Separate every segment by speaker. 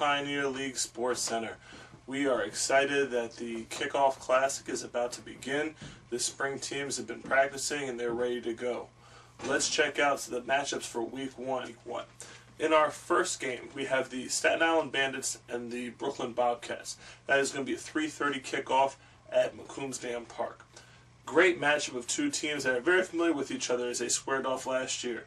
Speaker 1: Pioneer League Sports Center. We are excited that the Kickoff Classic is about to begin. The spring teams have been practicing and they're ready to go. Let's check out the matchups for Week One. Week One. In our first game, we have the Staten Island Bandits and the Brooklyn Bobcats. That is going to be a 3:30 kickoff at McCombs Dam Park. Great matchup of two teams that are very familiar with each other as they squared off last year.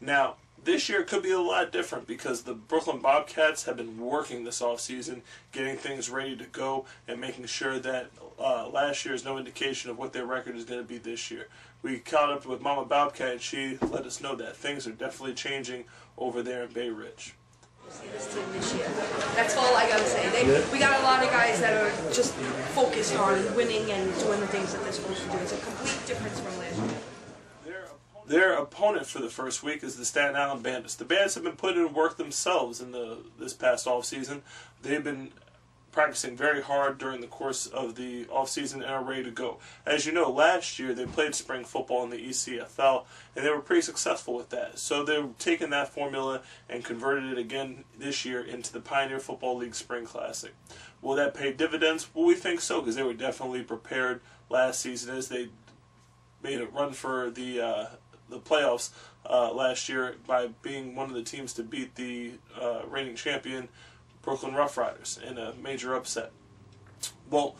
Speaker 1: Now, this year could be a lot different because the Brooklyn Bobcats have been working this offseason, getting things ready to go, and making sure that uh, last year is no indication of what their record is going to be this year. We caught up with Mama Bobcat, and she let us know that things are definitely changing over there in Bay Ridge.
Speaker 2: This team this year. That's all I gotta say. They, we got a lot of guys that are just focused on winning and doing the things that they're supposed to do. It's a complete difference from last year.
Speaker 1: Their opponent for the first week is the Staten Island Bandits. The Bandits have been putting in work themselves in the this past off season. They've been practicing very hard during the course of the offseason and are ready to go. As you know, last year they played spring football in the ECFL and they were pretty successful with that. So they're taking that formula and converted it again this year into the Pioneer Football League Spring Classic. Will that pay dividends? Well, we think so because they were definitely prepared last season as they made a run for the uh, the playoffs uh, last year by being one of the teams to beat the uh, reigning champion Brooklyn Rough Riders in a major upset. Well,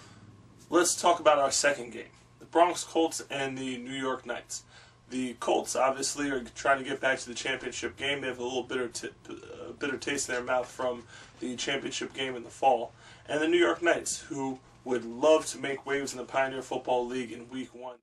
Speaker 1: let's talk about our second game the Bronx Colts and the New York Knights. The Colts obviously are trying to get back to the championship game. They have a little bitter, bitter taste in their mouth from the championship game in the fall. And the New York Knights, who would love to make waves in the Pioneer Football League in Week 1.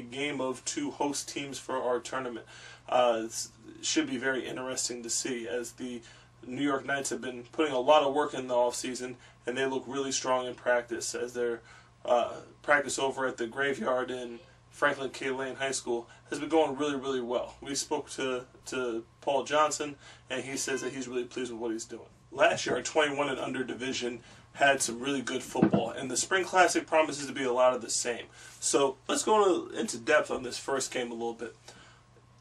Speaker 1: Game of two host teams for our tournament. Uh, should be very interesting to see as the New York Knights have been putting a lot of work in the offseason and they look really strong in practice as their uh, practice over at the graveyard in Franklin K. Lane High School has been going really, really well. We spoke to, to Paul Johnson and he says that he's really pleased with what he's doing. Last year, our 21 and under division had some really good football, and the Spring Classic promises to be a lot of the same. So let's go into depth on this first game a little bit.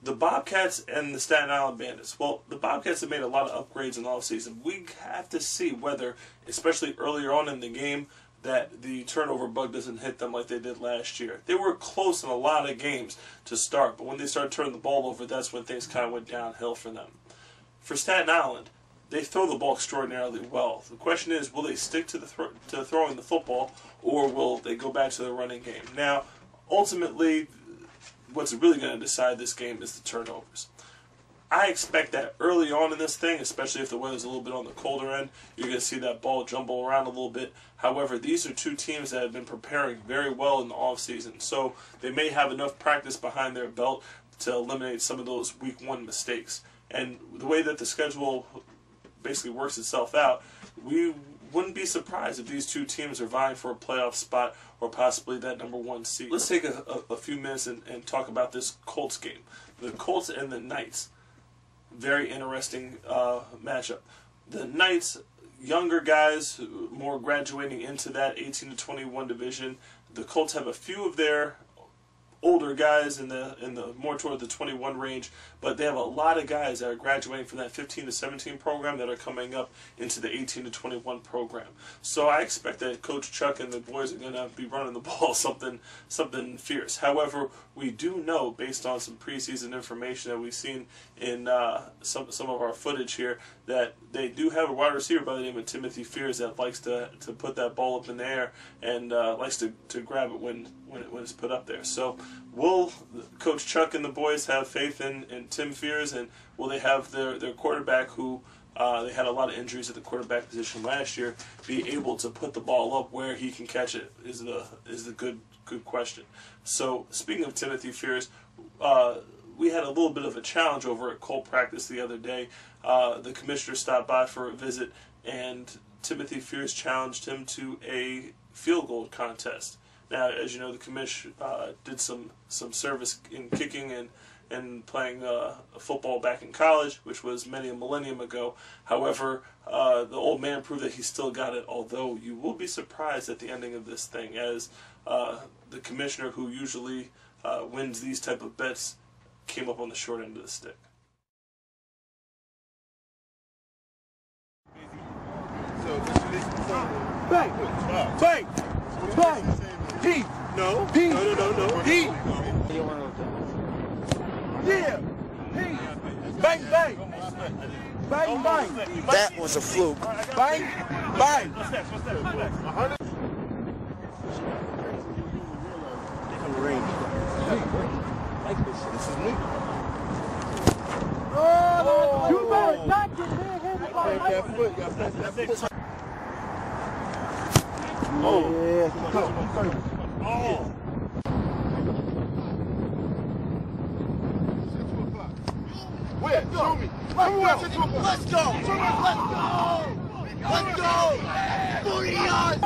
Speaker 1: The Bobcats and the Staten Island Bandits. Well, the Bobcats have made a lot of upgrades in the offseason. We have to see whether, especially earlier on in the game, that the turnover bug doesn't hit them like they did last year. They were close in a lot of games to start, but when they started turning the ball over, that's when things kind of went downhill for them. For Staten Island, they throw the ball extraordinarily well. The question is, will they stick to the thro- to throwing the football, or will they go back to the running game? Now, ultimately, what's really going to decide this game is the turnovers. I expect that early on in this thing, especially if the weather's a little bit on the colder end, you're going to see that ball jumble around a little bit. However, these are two teams that have been preparing very well in the offseason, so they may have enough practice behind their belt to eliminate some of those week one mistakes. And the way that the schedule basically works itself out, we wouldn't be surprised if these two teams are vying for a playoff spot or possibly that number one seed. Let's take a, a, a few minutes and, and talk about this Colts game. The Colts and the Knights. Very interesting uh, matchup. The Knights, younger guys, more graduating into that 18 to 21 division. The Colts have a few of their older guys in the in the more toward the 21 range, but they have a lot of guys that are graduating from that 15 to 17 program that are coming up into the 18 to 21 program. So I expect that Coach Chuck and the boys are going to be running the ball something something fierce. However, we do know based on some preseason information that we've seen in uh, some some of our footage here that they do have a wide receiver by the name of Timothy Fears that likes to to put that ball up in the air and uh, likes to, to grab it when when, it, when it's put up there. So, will Coach Chuck and the boys have faith in, in Tim Fears, and will they have their, their quarterback, who uh, they had a lot of injuries at the quarterback position last year, be able to put the ball up where he can catch it? Is the is the good good question. So, speaking of Timothy Fears, uh, we had a little bit of a challenge over at Colt practice the other day. Uh, the commissioner stopped by for a visit, and Timothy Fears challenged him to a field goal contest. Now, as you know, the commission uh, did some some service in kicking and and playing uh, football back in college, which was many a millennium ago. However, uh, the old man proved that he still got it. Although you will be surprised at the ending of this thing, as uh, the commissioner, who usually uh, wins these type of bets, came up on the short end of the stick.
Speaker 3: Bang! Bang! Bang! Heat!
Speaker 4: No.
Speaker 3: Heat!
Speaker 4: No, no, no, no.
Speaker 3: Heat! Yeah! Heat! Bang! Bang! Bang! Bang!
Speaker 5: That was a fluke.
Speaker 3: Bang! Bang! Range. This is me. Oh! You better not get hit
Speaker 4: Plant that foot. You gotta plant that foot.
Speaker 3: Oh!
Speaker 4: Where? Show me. Let's go. Let's go. Let's go. 40 yards.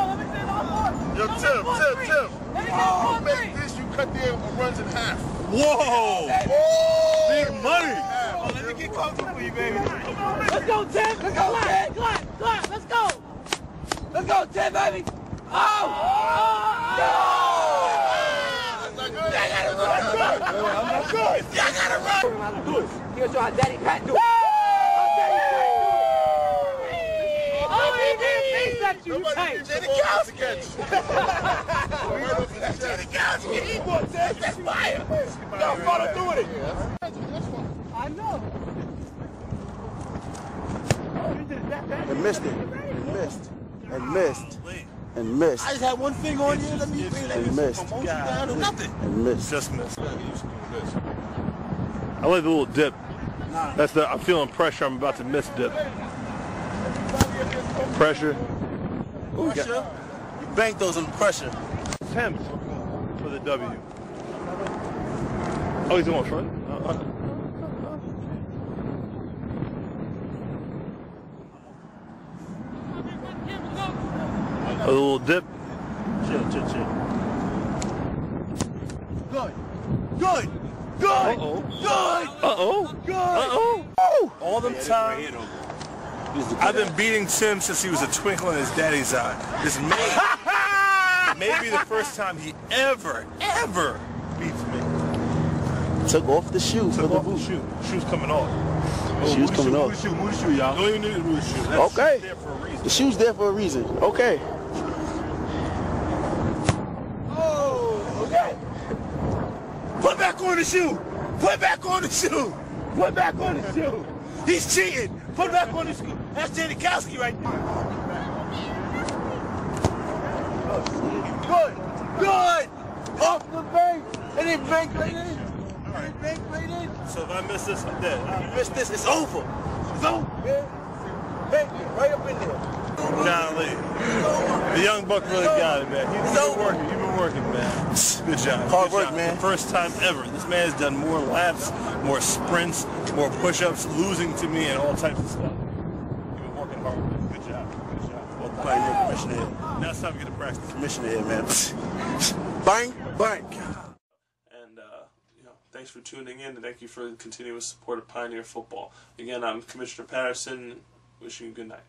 Speaker 4: Yo, Tim, Tim, Tim. Oh, make this, you cut their runs in half.
Speaker 3: Whoa!
Speaker 4: Oh!
Speaker 3: Big money.
Speaker 4: Oh, let me get comfortable for you, baby.
Speaker 6: Let's go, Tim. Let's go. Glad. Let's go. Let's go, Tim, baby.
Speaker 4: Good. Y'all gotta run. Gotta run.
Speaker 6: Do it. Here's your daddy Pat. Do it. He you.
Speaker 4: Did Janikowski. Jenny Kowski. He wants that. That's fire. Y'all follow through with it.
Speaker 6: I know.
Speaker 5: And missed it. And missed. And missed. And missed.
Speaker 4: I just had one finger on you. Let me let me
Speaker 5: And missed.
Speaker 4: promote you down to nothing.
Speaker 5: And missed.
Speaker 7: Just missed. I like the little dip. That's the I'm feeling pressure. I'm about to miss dip. Pressure.
Speaker 4: Pressure. You bank those under pressure.
Speaker 7: Thames for the W. Oh, he's going front. Uh, uh. A little dip.
Speaker 4: Chill, chill, chill. Good. Good. Good.
Speaker 7: Uh-oh.
Speaker 4: Good.
Speaker 7: Uh-oh.
Speaker 4: Good.
Speaker 7: Uh-oh.
Speaker 8: All the time, I've been beating Tim since he was a twinkle in his daddy's eye. This may, may be the first time he ever, ever beats me.
Speaker 5: Took off the shoe for the
Speaker 7: off the shoe. Shoe's coming off.
Speaker 5: Shoes oh, coming
Speaker 8: Move
Speaker 5: off.
Speaker 8: the shoe, move the shoe, y'all. Don't even need to move the shoe. That's
Speaker 5: Okay.
Speaker 8: there for a reason.
Speaker 5: The shoe's there for a reason. Okay.
Speaker 4: Oh, okay. Put back on the shoe. Put back on the shoe. Put back on the shoe. He's cheating. Put back on the shoe. That's Janikowski right there. Good. Good. Off the bank. And it bank right in. And it bank right in.
Speaker 7: So if I miss this, I'm dead.
Speaker 4: You miss this, it's over. It's over, man. Bank it right up in there.
Speaker 7: Golly. The young buck really got it, man. He's
Speaker 4: It's
Speaker 7: been working. You've been working, man. Good job.
Speaker 5: Hard
Speaker 7: Good
Speaker 5: work,
Speaker 7: job.
Speaker 5: man.
Speaker 7: First time ever. This man has done more laps, more sprints, more push-ups, losing to me, and all types of stuff. You've been working hard, man. Good job. Good job.
Speaker 5: Well, Pioneer Commissioner here.
Speaker 7: Now it's time to get to practice.
Speaker 5: Commissioner here, man. Bang, bang.
Speaker 1: And uh, you know, thanks for tuning in, and thank you for the continuous support of Pioneer football. Again, I'm Commissioner Patterson. Wishing you good night.